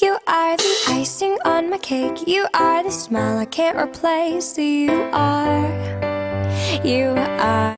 You are the icing on my cake. You are the smile I can't replace. You are. You are.